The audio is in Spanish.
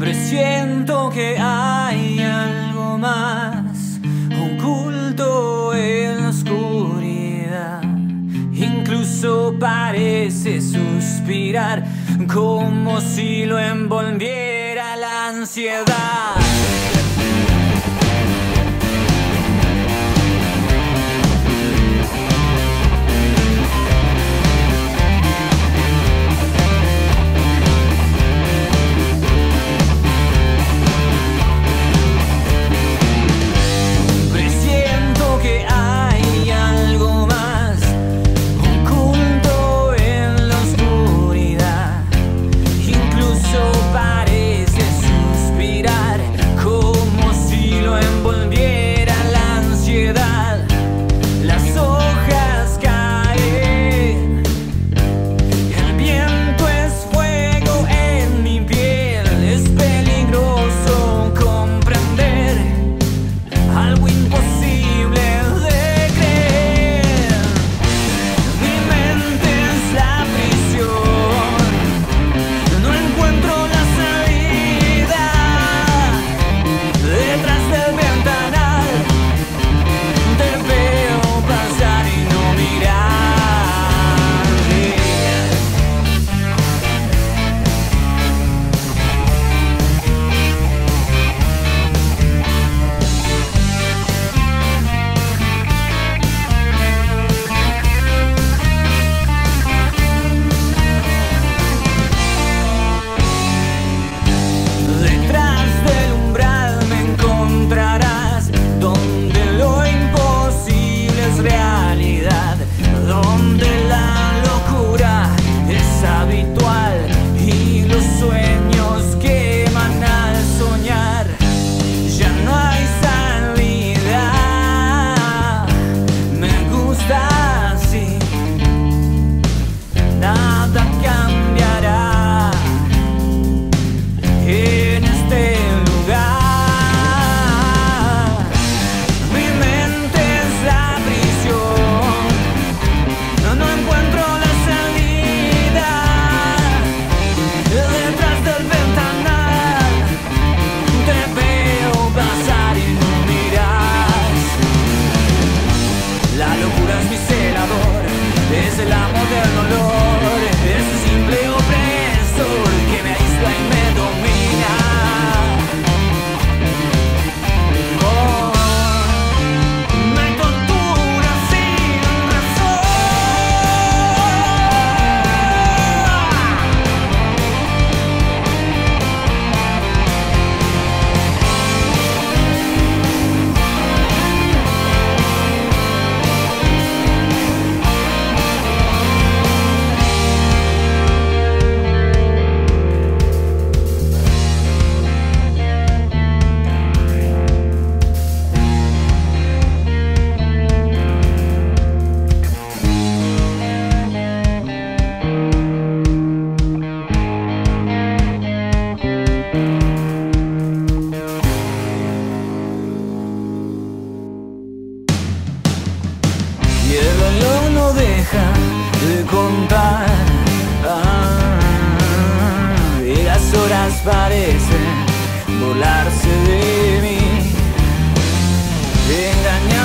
Presiento que hay algo más oculto en la oscuridad. Incluso parece suspirar como si lo envolviera la ansiedad. donde contar. Ah, y las horas parecen volarse de mí. Engañar